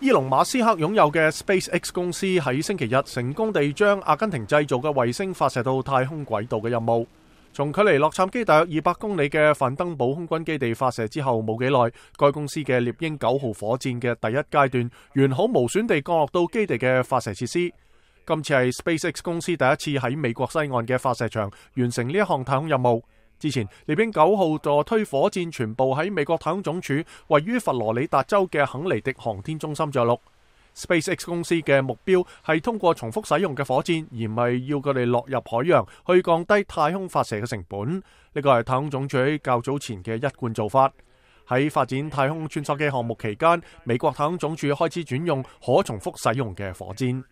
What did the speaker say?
伊隆马斯克拥有嘅 SpaceX 公司喺星期日成功地将阿根廷制造嘅卫星发射到太空轨道嘅任务。从距离洛杉矶大约二百公里嘅范登堡空军基地发射之后冇几耐，该公司嘅猎鹰九号火箭嘅第一阶段完好无损地降落到基地嘅发射设施。今次系 SpaceX 公司第一次喺美国西岸嘅发射场完成呢一项太空任务。之前，列兵九号助推火箭全部喺美国太空总署位于佛罗里达州嘅肯尼迪航天中心着陆。SpaceX 公司嘅目标系通过重复使用嘅火箭，而唔系要佢哋落入海洋，去降低太空发射嘅成本。呢个系太空总署较早前嘅一贯做法。喺发展太空穿梭机项目期间，美国太空总署开始转用可重复使用嘅火箭。